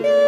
you.